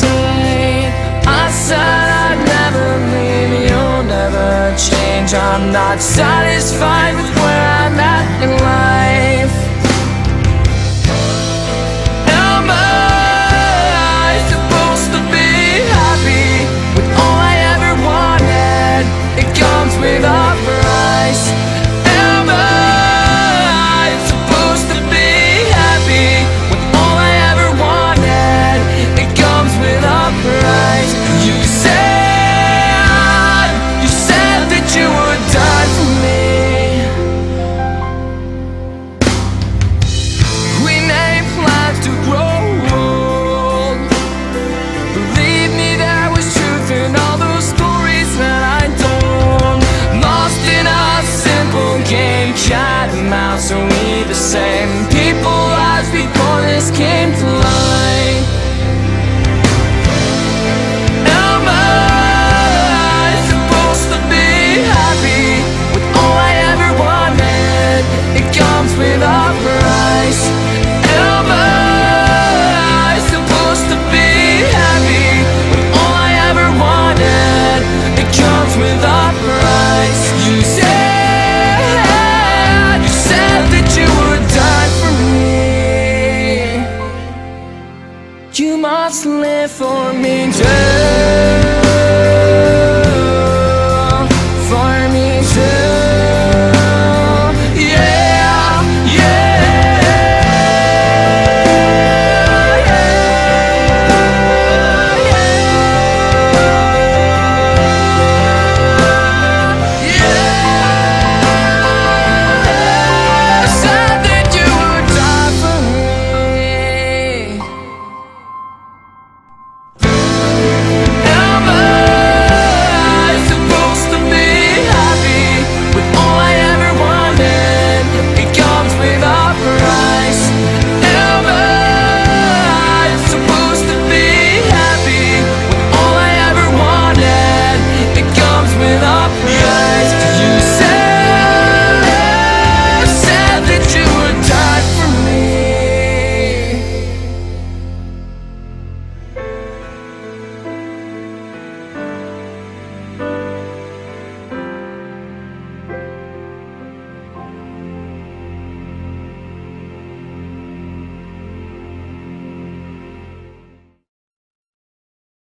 say I said I'd never leave You'll never change. I'm not satisfied with where I'm at in life shot miles on either side. what's live for me. Just